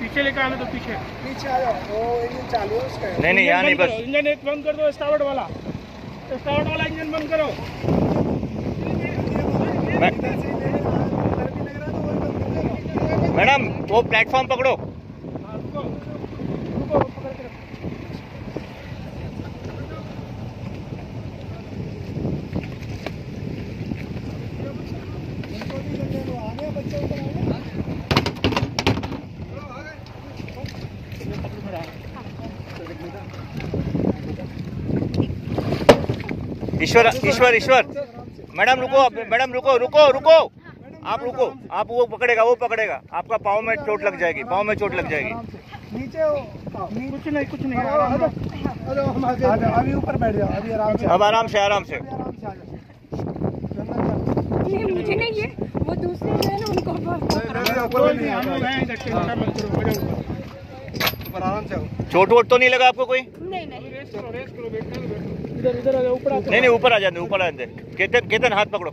पीछे लेकर आने तो पीछे। पीछे आ जाओ। वो इंजन चालू है उसका। नहीं नहीं यहाँ नहीं बस इंजन एक बंद कर दो स्टार्ट वाला। स्टार्ट वाला इंजन बंद करो। मैडम वो प्लेटफॉर्म पकड़ो। हाँ, ईश्वर ईश्वर ईश्वर। मैडम रुको आप- मैडम रुको रुको रुको। आप रुको। आप वो पकड़ेगा वो पकड़ेगा। आपका पाँव में चोट लग जाएगी पाँव में चोट लग जाएगी। नीचे हो कुछ नहीं कुछ नहीं। अभी ऊपर बैठ जाओ अभी आराम से। अब आराम से आराम से अभी आराम से आ जाओ ये मुझे नहीं है वो दूसरे जो है ना उनको कोई नहीं हम लोग हैं इधर चिंता मत करो हो जाओ ऊपर। ऊपर आराम से आओ। चोट वोट तो नहीं लगा आपको कोई? नहीं नहीं। ऊपर आ नहीं नहीं ऊपर आ जाते ऊपर आ जाते केतन केतन हाथ पकड़ो।